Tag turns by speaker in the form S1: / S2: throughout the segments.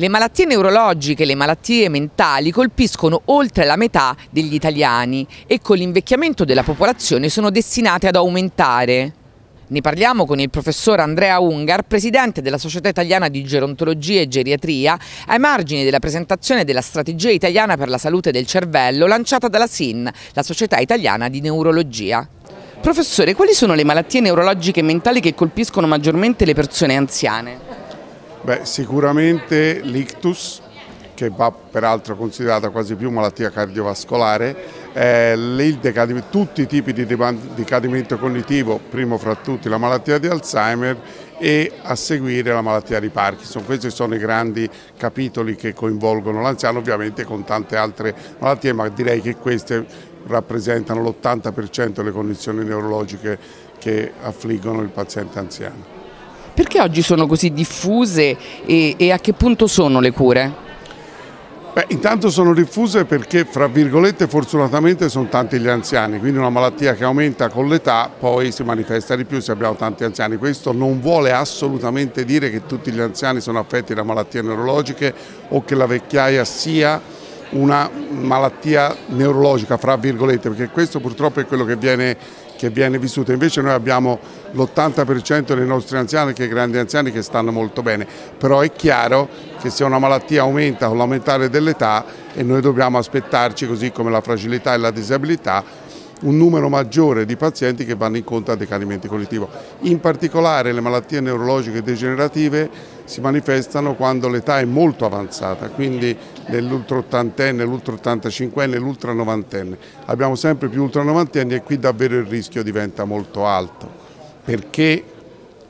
S1: Le malattie neurologiche e le malattie mentali colpiscono oltre la metà degli italiani e con l'invecchiamento della popolazione sono destinate ad aumentare. Ne parliamo con il professor Andrea Ungar, presidente della Società Italiana di Gerontologia e Geriatria, ai margini della presentazione della Strategia Italiana per la Salute del Cervello lanciata dalla SIN, la Società Italiana di Neurologia. Professore, quali sono le malattie neurologiche e mentali che colpiscono maggiormente le persone anziane?
S2: Beh, sicuramente l'ictus, che va peraltro considerata quasi più malattia cardiovascolare, eh, tutti i tipi di decadimento cognitivo, primo fra tutti la malattia di Alzheimer e a seguire la malattia di Parkinson. Questi sono i grandi capitoli che coinvolgono l'anziano, ovviamente con tante altre malattie, ma direi che queste rappresentano l'80% delle condizioni neurologiche che affliggono il paziente anziano.
S1: Perché oggi sono così diffuse e, e a che punto sono le cure?
S2: Beh, intanto sono diffuse perché, fra virgolette, fortunatamente sono tanti gli anziani, quindi una malattia che aumenta con l'età poi si manifesta di più se abbiamo tanti anziani. Questo non vuole assolutamente dire che tutti gli anziani sono affetti da malattie neurologiche o che la vecchiaia sia una malattia neurologica, fra virgolette, perché questo purtroppo è quello che viene che viene vissuta, invece noi abbiamo l'80% dei nostri anziani che grandi anziani che stanno molto bene, però è chiaro che se una malattia aumenta con l'aumentare dell'età e noi dobbiamo aspettarci, così come la fragilità e la disabilità, un numero maggiore di pazienti che vanno incontro a decadimento cognitivo. In particolare le malattie neurologiche degenerative si manifestano quando l'età è molto avanzata, quindi nell'ultra ottantenne, l'ultra ottantacinquenne, l'ultra novantenne. Abbiamo sempre più ultra novantenni e qui davvero il rischio diventa molto alto, perché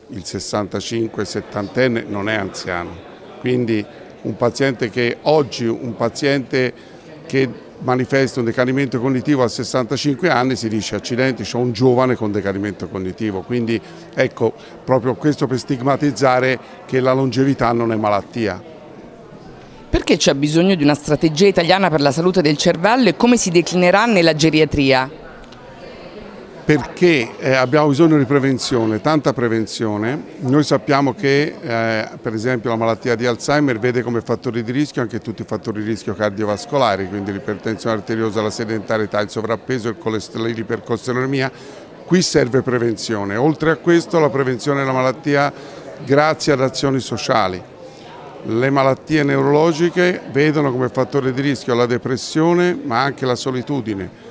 S2: il 65-70enne non è anziano. Quindi un paziente che oggi, un paziente che manifesta un decadimento cognitivo a 65 anni si dice accidenti, c'è un giovane con decadimento cognitivo, quindi ecco proprio questo per stigmatizzare che la longevità non è malattia.
S1: Perché c'è bisogno di una strategia italiana per la salute del cervello e come si declinerà nella geriatria?
S2: Perché eh, abbiamo bisogno di prevenzione, tanta prevenzione. Noi sappiamo che eh, per esempio la malattia di Alzheimer vede come fattori di rischio anche tutti i fattori di rischio cardiovascolari, quindi l'ipertensione arteriosa, la sedentarietà, il sovrappeso, il colesterolo, l'ipercolesterolemia. Qui serve prevenzione. Oltre a questo la prevenzione della malattia grazie ad azioni sociali. Le malattie neurologiche vedono come fattore di rischio la depressione ma anche la solitudine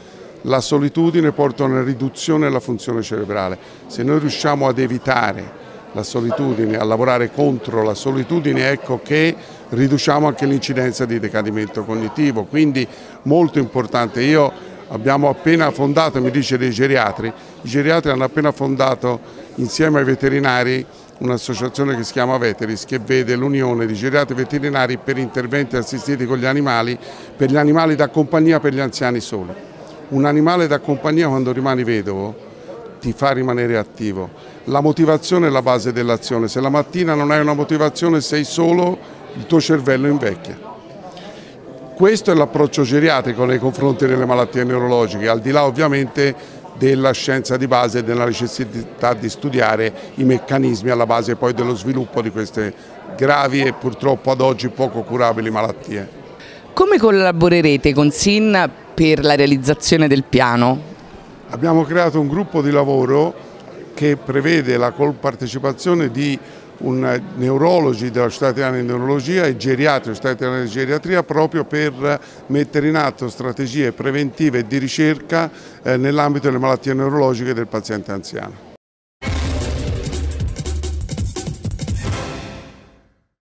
S2: la solitudine porta a una riduzione della funzione cerebrale. Se noi riusciamo ad evitare la solitudine, a lavorare contro la solitudine, ecco che riduciamo anche l'incidenza di decadimento cognitivo, quindi molto importante. Io abbiamo appena fondato, mi dice dei geriatri, i geriatri hanno appena fondato insieme ai veterinari un'associazione che si chiama Veteris che vede l'unione di geriatri veterinari per interventi assistiti con gli animali, per gli animali da compagnia per gli anziani soli un animale da compagnia quando rimani vedovo ti fa rimanere attivo. La motivazione è la base dell'azione, se la mattina non hai una motivazione sei solo, il tuo cervello invecchia. Questo è l'approccio geriatrico nei confronti delle malattie neurologiche, al di là ovviamente della scienza di base e della necessità di studiare i meccanismi alla base poi dello sviluppo di queste gravi e purtroppo ad oggi poco curabili malattie.
S1: Come collaborerete con SIN per la realizzazione del piano?
S2: Abbiamo creato un gruppo di lavoro che prevede la compartecipazione di un neurologi della Società Italiana di Neurologia e geriatri della Società Italiana di Geriatria proprio per mettere in atto strategie preventive e di ricerca eh, nell'ambito delle malattie neurologiche del paziente anziano.